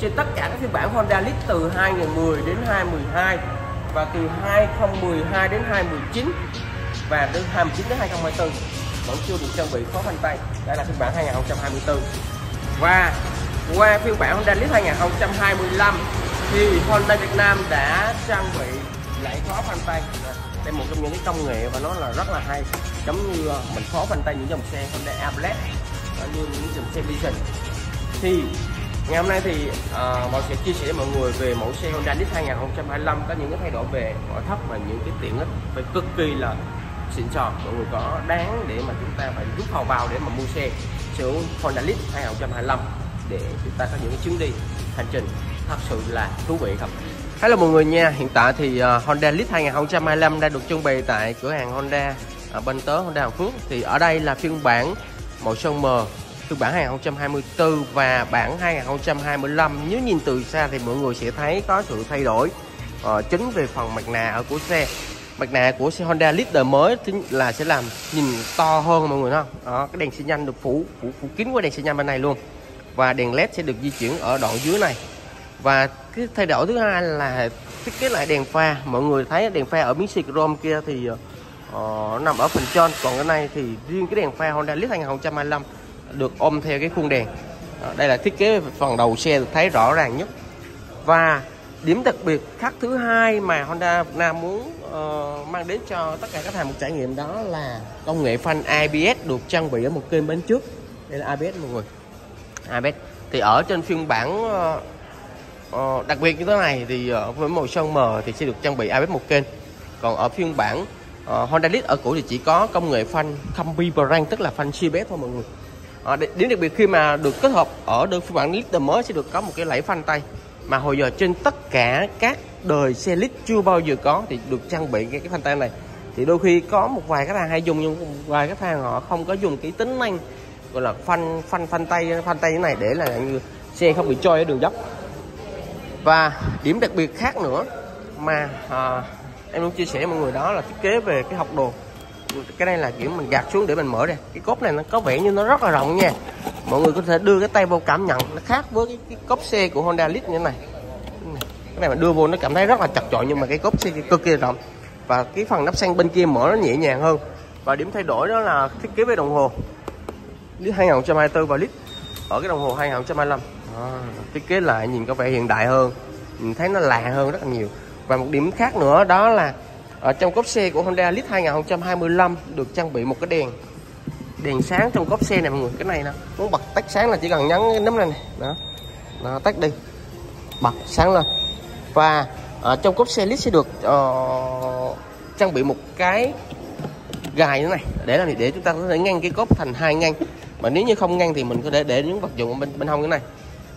trên tất cả các phiên bản Honda Lead từ 2010 đến 2012 và từ 2012 đến 2019 và từ 2019 đến 2024 vẫn chưa được trang bị khóa phanh tay. Đây là phiên bản 2024 và qua phiên bản Honda Lead 2025 thì Honda Việt Nam đã trang bị lại khóa phanh tay. Đây một trong những cái công nghệ và nó là rất là hay. Giống như mình khóa phanh tay những dòng xe Honda Airblade như những dòng xe Vision. Thì ngày hôm nay thì uh, mọi sẽ chia sẻ với mọi người về mẫu xe Honda Lead 2025 có những cái thay đổi về ngoại thất và những cái tiện ích phải cực kỳ là xịn sò. Mọi người có đáng để mà chúng ta phải rút hầu vào để mà mua xe sở Honda Lead 2025 để chúng ta có những cái chuyến đi hành trình thật sự là thú vị không? Hello mọi người nha, hiện tại thì uh, Honda Lead 2025 đang được trưng bày tại cửa hàng Honda ở bên tớ Honda Hàn Phước. Thì ở đây là phiên bản màu sơn mờ phiên bản 2024 và bản 2025 nếu nhìn từ xa thì mọi người sẽ thấy có sự thay đổi. Uh, chính về phần mặt nạ ở của xe. Mặt nạ của xe Honda Leader mới chính là sẽ làm nhìn to hơn mọi người không đó cái đèn xi nhanh được phủ phủ phủ kín qua đèn xi nhanh bên này luôn. Và đèn led sẽ được di chuyển ở đoạn dưới này. Và cái thay đổi thứ hai là thiết kế lại đèn pha. Mọi người thấy đèn pha ở miếng xì chrome kia thì uh, nằm ở phần trên. Còn cái này thì riêng cái đèn pha Honda Lead 2025 được ôm theo cái khuôn đèn. Đây là thiết kế phần đầu xe thấy rõ ràng nhất. Và điểm đặc biệt khác thứ hai mà Honda Việt Nam muốn uh, mang đến cho tất cả khách hàng một trải nghiệm đó là công nghệ phanh ABS được trang bị ở một kênh bên trước. Đây là ABS mọi người. ABS thì ở trên phiên bản uh, uh, đặc biệt như thế này thì uh, với màu sơn mờ thì sẽ được trang bị ABS một kênh. Còn ở phiên bản uh, Honda Lead ở cũ thì chỉ có công nghệ phanh combi brand tức là phanh CBS thôi mọi người à, điểm đặc biệt khi mà được kết hợp ở đơn phiên bản Leader mới sẽ được có một cái lẫy phanh tay. Mà hồi giờ trên tất cả các đời xe lít chưa bao giờ có thì được trang bị cái, cái phanh tay này. Thì đôi khi có một vài khách hàng hay dùng nhưng một vài khách hàng họ không có dùng cái tính năng gọi là phanh phanh phanh tay phanh tay như này để là như xe không bị trôi ở đường dốc. Và điểm đặc biệt khác nữa mà à, em muốn chia sẻ với mọi người đó là thiết kế về cái học đồ cái này là kiểu mình gạt xuống để mình mở ra. Cái cốp này nó có vẻ như nó rất là rộng nha. Mọi người có thể đưa cái tay vô cảm nhận nó khác với cái, cái cốp xe của Honda Lead như thế này. Cái này mà đưa vô nó cảm thấy rất là chặt chội nhưng mà cái cốp xe cực kỳ rộng. Và cái phần nắp xăng bên kia mở nó nhẹ nhàng hơn. Và điểm thay đổi đó là thiết kế về đồng hồ. Lít 2024 và lít ở cái đồng hồ 2025 à, thiết kế lại nhìn có vẻ hiện đại hơn. Nhìn thấy nó lạ hơn rất là nhiều. Và một điểm khác nữa đó là ở trong cốp xe của Honda Lead 2025 được trang bị một cái đèn. Đèn sáng trong cốp xe này mọi người cái này nè. Muốn bật tắt sáng là chỉ cần nhấn cái nấm này, này. Đó. Nó tắt đi. Bật sáng lên. Và ở trong cốp xe Lead sẽ được uh, trang bị một cái gài như này. Để làm gì để chúng ta có thể ngăn cái cốp thành hai ngăn. Mà nếu như không ngăn thì mình có thể để những vật dụng bên bên hông cái này.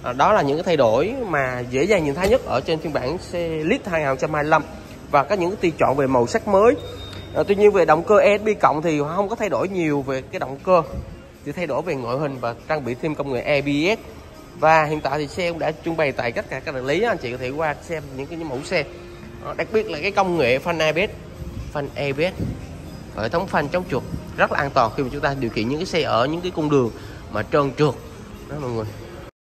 À, đó là những cái thay đổi mà dễ dàng nhìn thấy nhất ở trên phiên bản xe Lead 2025 và có những cái tùy chọn về màu sắc mới. À, tuy nhiên về động cơ ESP cộng thì không có thay đổi nhiều về cái động cơ chỉ thay đổi về ngoại hình và trang bị thêm công nghệ ABS và hiện tại thì xe cũng đã trưng bày tại tất cả các đại lý anh chị có thể qua xem những cái mẫu xe. À, đặc biệt là cái công nghệ phanh ABS phanh ABS hệ thống phanh chống trượt rất là an toàn khi mà chúng ta điều khiển những cái xe ở những cái cung đường mà trơn trượt. Đó mọi người.